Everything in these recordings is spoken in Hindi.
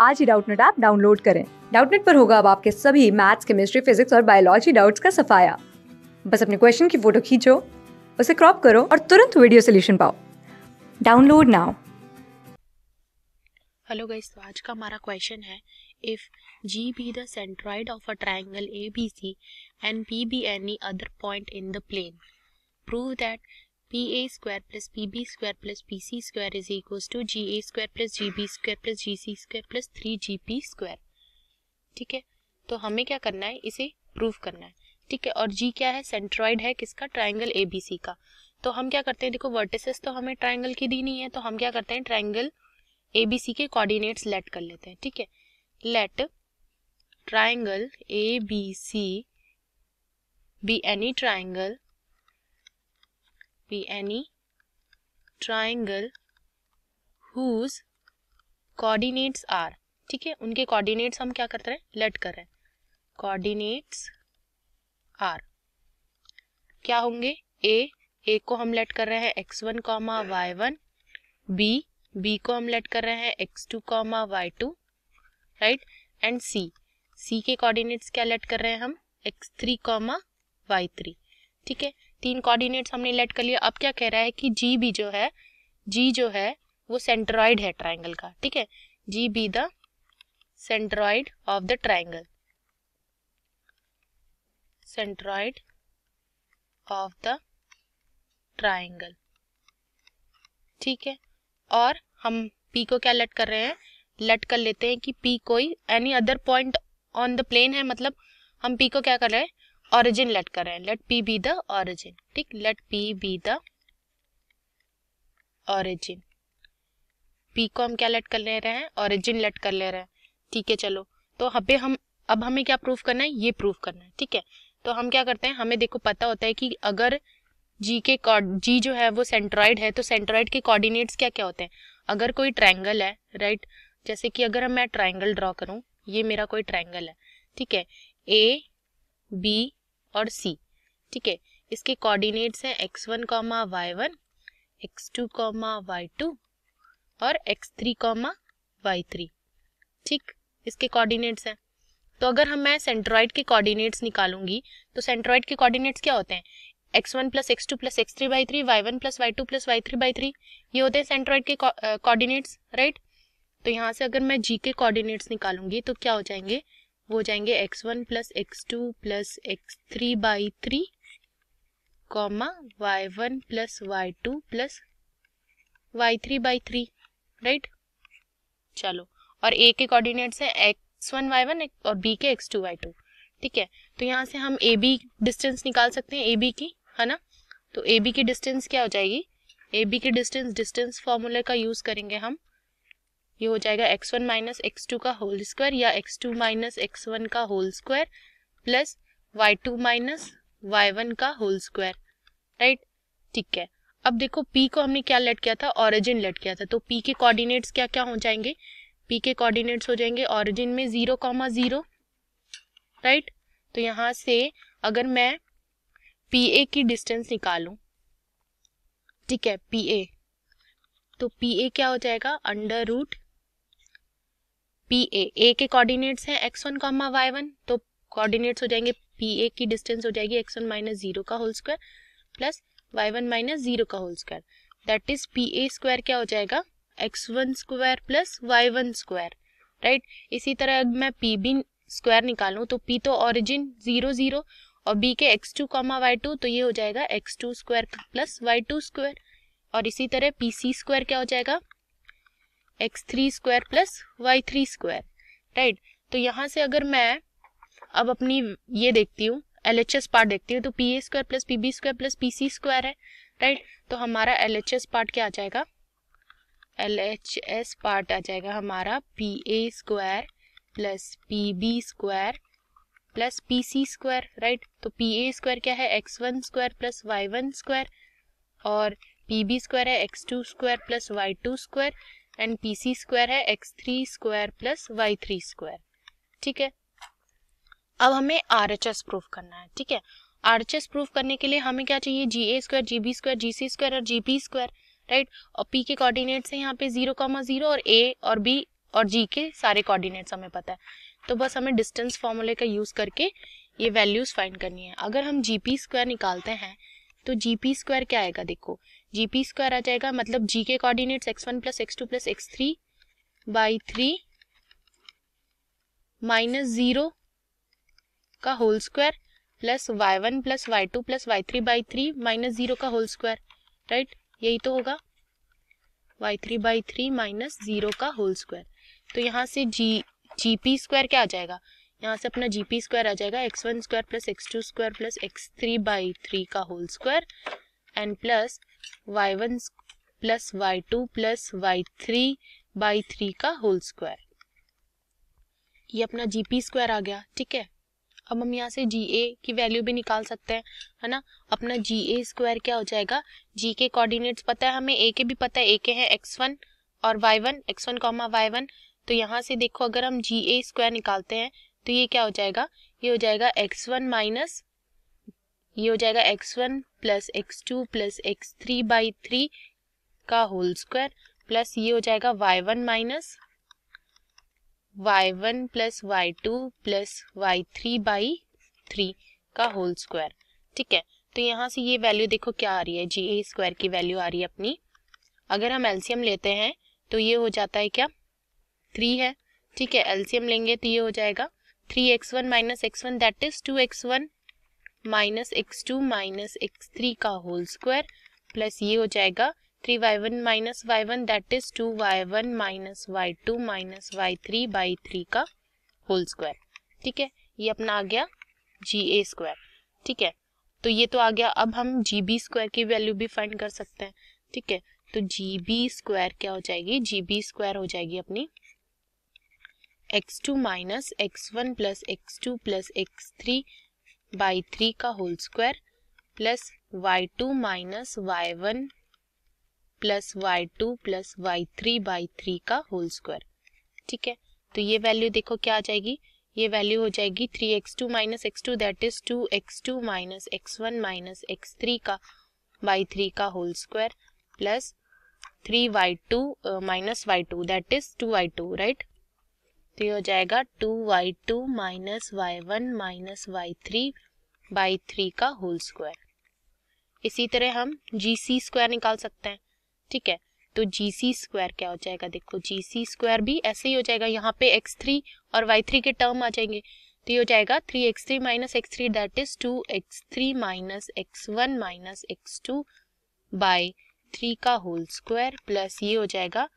आज ही डाउटनेट ऐप डाउनलोड करें। डाउटनेट पर होगा अब आपके सभी मैथ्स, केमिस्ट्री, फिजिक्स और बायोलॉजी डाउट्स का सफाया। बस अपने क्वेश्चन की फ़ोटो खींचो, उसे क्रॉप करो और तुरंत वीडियो सोल्यूशन पाओ। Download now. हेलो गाइस तो आज का हमारा क्वेश्चन है be the centroid of a triangle A B C and P be any other point in the plane prove that P A square plus P B square plus P C square is equal to G A square plus G B square plus G C square plus three G P square ठीक है? तो हमें क्या करना है? इसे प्रूव करना है। ठीक है? और जी क्या है? सेंट्रॉइड है किसका? ट्राइंगल ए बी सी का। तो हम क्या करते हैं? देखो वर्टिसेस तो हमें ट्राइंगल की दी नहीं है तो हम क्या करते हैं? ट्राइंगल ए बी सी के कोऑर्डिनेट्स लेट कर लेते हैं। ठीक है? Let triangle A B C be any triangle be any triangle whose coordinates are, ठीक है? उनके कोऑर्डिनेट्स हम क्या करते हैं? लेट कर रहे हैं। कोऑर्डिनेट्स आर क्या होंगे? ए ए को हम लेट कर रहे हैं X one comma Y one B B को हम लेट कर रहे हैं X two comma Y two right and C C के कोऑर्डिनेट्स क्या लेट कर रहे हैं हम? X three comma Y three ठीक है? तीन कोऑर्डिनेट्स हमने लेट कर लिया अब क्या कह रहा है कि जी भी जो है जी जो है, वो सेंट्रॉइड है ट्राइंगल का, ठीक है? G be the centroid of the triangle centroid of the triangle ठीक है? और हम पी को क्या लेट कर रहे हैं? लेट कर लेते हैं कि पी कोई any other point on the plane है मतलब हम पी को क्या कर रहे हैं? ऑरिजिन लेट कर। रहे हैं let P be the origin ठीक? Let P be the origin P को हम क्या लेट कर ले रहे हैं? ऑरिजिन लेट कर ले रहे हैं। ठीक है, चलो। तो हबे हम, अब हमें क्या प्रूफ करना है? ये प्रूफ करना है, ठीक है? तो हम क्या करते हैं? हमें देखो पता होता है कि अगर जी के जी जो है वो सेंट्रॉइड है तो सेंट्रॉइड के कोऑर्डिनेट्स क्या क्या होते हैं? अगर कोई ट्रायंगल है राइट जैसे कि अगर मैं ट्रायंगल ड्रॉ करूँ, ये मेरा कोई ट्रायंगल है, ठीक है? ए बी और सी ठीक है? इसके कोऑर्डिनेट्स हैं X one comma Y one X two comma Y two और X three comma Y three ठीक? इसके कोऑर्डिनेट्स हैं। तो अगर हम, मैं सेंट्रॉइड के कोऑर्डिनेट्स निकालूँगी तो सेंट्रॉइड के कोऑर्डिनेट्स क्या होते हैं? X one plus X two plus X three by three Y one plus Y two plus Y three by three ये होते हैं सेंट्रॉइड के कोऑर्डिनेट्स राइट तो यहाँ से अगर मैं जी के कोऑर्डिनेट्स निकालूँगी तो क्या हो जाएँगे? वो हो जाएँगे X one plus X two plus X three by three comma Y one plus Y two plus Y three by three right चलो, और ए के कोऑर्डिनेट्स हैं एक्स वन वाई वन और बी के एक्स टू वाई टू ठीक है? तो यहाँ से हम ए बी डिस्टेंस निकाल सकते हैं ए बी की, है ना? तो ए बी की डिस्टेंस क्या हो जाएगी? ए बी की डिस्टेंस डिस्टेंस फॉर्मूले का यूज़ करेंगे हम। ये हो जाएगा X one minus X two का होल स्क्वायर या X two minus X one का whole square plus Y two minus Y one का होल स्क्वायर राइट ठीक है। अब देखो p को हमने क्या लेट किया था? ऑरिजिन लेट किया था। तो p के कोऑर्डिनेट्स क्या क्या हो जाएँगे? P के कोऑर्डिनेट्स हो जाएँगे ऑरिजिन में ज़ीरो कॉमा ज़ीरो राइट तो यहाँ से अगर मैं पी ए की डिस्टेंस निकालू, ठीक है पी ए तो पी ए क्या हो जाएगा? Under root P A A के कोऑर्डिनेट्स हैं X one comma Y one तो कोऑर्डिनेट्स हो जाएँगे पी ए की डिस्टेंस हो जाएगी एक्स वन माइनस ज़ीरो का whole square plus Y one minus zero का whole square that is P A square क्या हो जाएगा? X one square plus Y one square right इसी तरह अगर मैं पी बी स्क्वायर निकालू तो पी तो ऑरिजिन ज़ीरो ज़ीरो और बी के X two comma Y two तो ये हो जाएगा X two square plus Y two square और इसी तरह पी सी स्क्वायर क्या हो जाएगा? X three square plus Y three square right तो यहाँ से अगर मैं अब अपनी ये देखती हूँ एल एच एस पार्ट देखती हूँ तो P A square plus P B square plus P C square है राइट तो हमारा एल एच एस पार्ट क्या आ जाएगा? एल एच एस पार्ट आ जाएगा हमारा P A square plus P B square plus P C square right तो पी ए स्क्वायर क्या है? X one square plus Y one square और पी बी स्क्वायर है, X two square plus Y two square and P C square है, X three square plus Y three square. ठीक है? अब हमें आर एच एस प्रूफ करना है, ठीक है? आर एच एस प्रूफ करने के लिए हमें क्या चाहिए? G A square, G B square, G C square और जी पी स्क्वायर, राइट? और पी के कोऑर्डिनेट्स हैं यहाँ पे ज़ीरो कॉमा ज़ीरो और ए और बी और जी के सारे कोऑर्डिनेट्स हमें पता है। तो बस हमें डिस्टेंस फॉर्मूले का यूज़ करके ये वैल्यूज़ फाइंड करनी है। अगर हम जी पी स्क्वायर निकालते हैं तो जी पी स्क्वायर क्या आएगा देखो? जी पी स्क्वायर आ जाएगा मतलब जी के coordinates X one plus X two plus X three by three minus zero का whole square plus Y one plus Y two plus Y three by three minus zero का होल स्क्वायर राइट यही तो होगा। Y three by three minus zero का होल स्क्वायर तो यहाँ से जी जी पी स्क्वायर क्या आ जाएगा? यहाँ से अपना जी पी स्क्वायर आ जाएगा X one square plus X two square plus X three by three का whole square and plus Y one plus Y two plus Y three by three का होल स्क्वायर। ये अपना जी पी स्क्वायर आ गया, ठीक है? अब हम यहाँ से जी ए की वैल्यू भी निकाल सकते हैं, है ना? अपना जी ए स्क्वायर क्या हो जाएगा? जी के कोऑर्डिनेट्स पता है हमें ए के भी पता है ए के हैं एक्स वन और Y one X one comma Y one. तो यहाँ से देखो, अगर हम जी ए स्क्वायर निकालते हैं तो ये क्या हो जाएगा? ये हो जाएगा एक्स वन माइनस ये हो जाएगा X one plus X two plus X three by three का होल स्क्वायर प्लस ये हो जाएगा Y one minus Y one plus Y two plus Y three by three का होल स्क्वायर ठीक है? तो यहाँ से ये वैल्यू देखो क्या आ रही है? जी ए स्क्वायर की वैल्यू आ रही है अपनी। अगर हम एलसीएम लेते हैं तो ये हो जाता है क्या? थ्री है। ठीक है एलसीएम लेंगे तो ये हो जाएगा three X one minus X one that is two X one minus X two minus X three का होल स्क्वायर प्लस ये हो जाएगा three Y one minus Y one that is two Y one minus Y two minus Y three by three का होल स्क्वायर। ठीक है? ये अपना आ गया जी ए स्क्वायर। ठीक है? तो ये तो आ गया। अब हम जी बी स्क्वायर की वैल्यू भी फाइंड कर सकते हैं। ठीक है? तो जी बी स्क्वायर क्या हो जाएगी? जी बी स्क्वायर हो जाएगी अपनी X two minus X one plus X two plus X three by three का whole square plus Y two minus Y one plus Y two plus Y three by three का होल स्क्वायर ठीक है? तो ये वैल्यू देखो क्या आ जाएगी? ये वैल्यू हो जाएगी three X two minus X two that is two X two minus X one minus X three का बाई थ्री का whole square plus three Y two minus Y two that is two Y two right तो ये हो जाएगा two Y two minus Y one minus Y three by three का होल स्क्वायर इसी तरह हम जी सी स्क्वायर निकाल सकते हैं, ठीक है? तो जी सी स्क्वायर क्या हो जाएगा? देखो जी सी स्क्वायर भी ऐसे ही हो जाएगा, यहाँ पे एक्स थ्री और वाई थ्री के टर्म आ जाएँगे। तो ये हो जाएगा three X three minus X three that is two X three minus X one minus X two by three का होल स्क्वायर प्लस ये हो जाएगा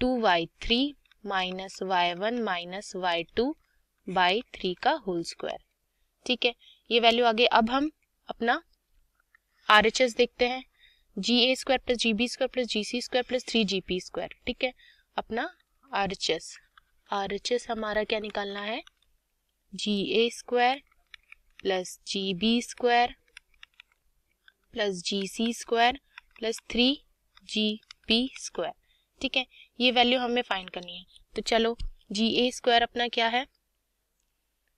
two Y three minus Y one minus Y two by three का होल स्क्वायर ठीक है? ये वैल्यू आगे, अब हम अपना आर एच एस देखते हैं। G A square plus G B square plus G C square plus three G P square ठीक है? अपना R H S R H S हमारा क्या निकालना है? G A square plus G B square plus G C square plus three G P square ठीक है? ये वैल्यू हमें फाइंड करनी है। तो चलो जी ए स्क्वायर अपना क्या है?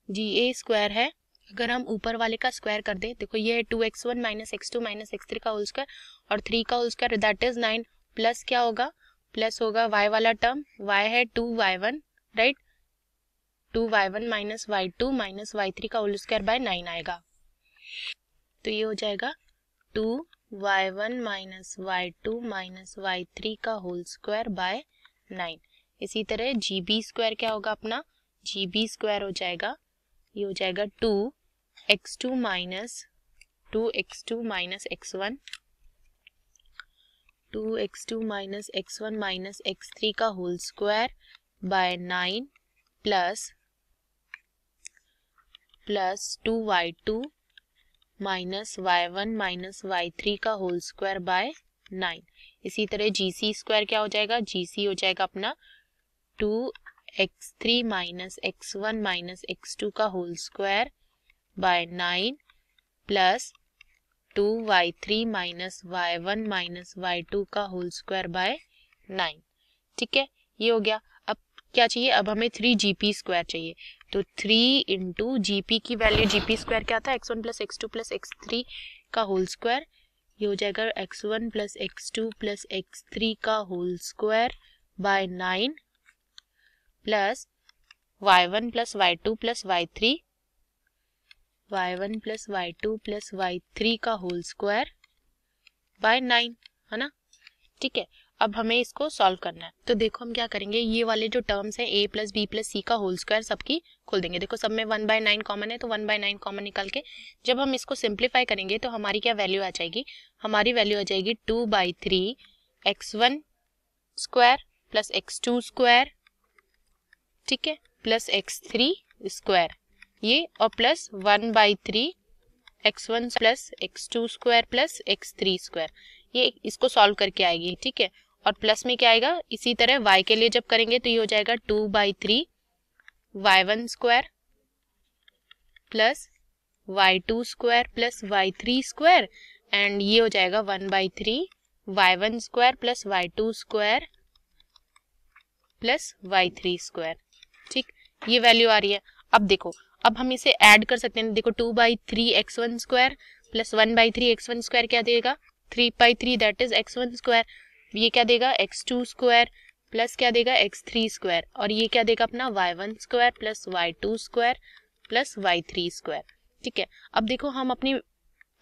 जी ए स्क्वायर है। अगर हम ऊपर वाले का स्क्वायर कर दें, देखो ये है two x one minus x two minus x three का होल स्क्वायर और थ्री का whole square that is nine plus क्या होगा? प्लस होगा वाई वाला टर्म वाई है two y one right two y one minus y two minus y three का होल स्क्वायर बाय नाइन आएगा। तो ये हो जाएगा two y one minus y two minus y three का होल स्क्वायर बाय नाइन इसी तरह जी बी स्क्वायर क्या होगा अपना? जी बी स्क्वायर हो जाएगा। ये हो जाएगा two x two minus two x two minus x one two x two minus x one minus x three का whole square by nine plus plus two y two minus y one minus y three का होल स्क्वायर बाय नाइन इसी तरह जी सी स्क्वायर क्या हो जाएगा? जी सी हो जाएगा अपना two x three minus x one minus x two का whole square by nine plus two y three minus y one minus y two का होल स्क्वायर बाय नाइन ठीक है? ये हो गया। अब क्या चाहिए? अब हमें थ्री जी पी स्क्वायर चाहिए। तो थ्री इंटू जी पी की वैल्यू जी पी स्क्वायर क्या था? X one plus x two plus x three का होल स्क्वायर ये हो जाएगा x one plus x two plus x three का whole square by nine plus y one plus y two plus y three y one plus y two plus y three का होल स्क्वायर बाय नाइन है ना? ठीक है। अब हमें इसको सॉल्व करना है। तो देखो हम क्या करेंगे, ये वाले जो टर्म्स हैं A plus B plus C का होल स्क्वायर सबकी खोल देंगे। देखो सब में वन बाय नाइन कॉमन है तो वन बाय नाइन कॉमन निकाल के जब हम इसको सिंप्लीफाई करेंगे तो हमारी क्या वैल्यू आ जाएगी? हमारी वैल्यू आ जाएगी two by three x one square plus x two square ठीक है? प्लस एक्स थ्री स्क्वायर ये और plus one by three x one plus x two square plus x three square ये इसको सॉल्व करके आएगी, ठीक है? और प्लस में क्या आएगा? इसी तरह y के लिए जब करेंगे तो ये हो जाएगा two by three y one square plus y two square plus y three square and ये हो जाएगा one by three y one square plus y two square plus y three square ठीक? ये वैल्यू आ रही है। अब देखो, अब हम इसे ऐड कर सकते हैं। देखो two by three x one square plus one by three x one square क्या देगा? Three by three that is x one square ये क्या देगा? एक्स टू स्क्वायर प्लस क्या देगा? एक्स थ्री स्क्वायर और ये क्या देगा अपना? Y one square plus y two square plus y three square ठीक है? अब देखो हम अपनी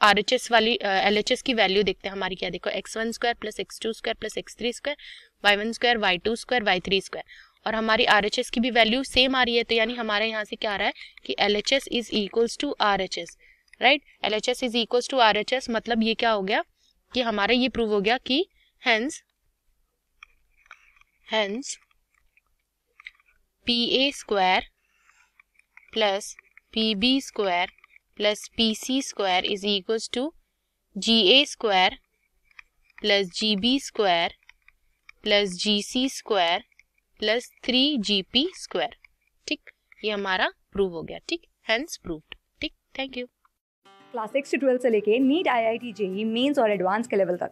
आर एच एस वाली एल एच एस की वैल्यू देखते हैं हमारी क्या देखो? X one square plus x two square plus x three square y one square y two square y three square और हमारी आर एच एस की भी वैल्यू सेम आ रही है तो यानी हमारे यहाँ से क्या आ रहा है कि L H S is equals to R H S right L H S is equals to R H S मतलब ये क्या हो गया कि हमारा ये प्रूव हो गया कि plus P B square plus P C square is equals to G A square plus G B square plus G C square plus three G P square ठीक, ये हमारा प्रूव हो गया। ठीक हेंस प्रूव्ड ठीक थैंक यू क्लास सिक्स से ट्वेल्थ से लेके NEET I I T JEE mains और एडवांस के लेवल तक।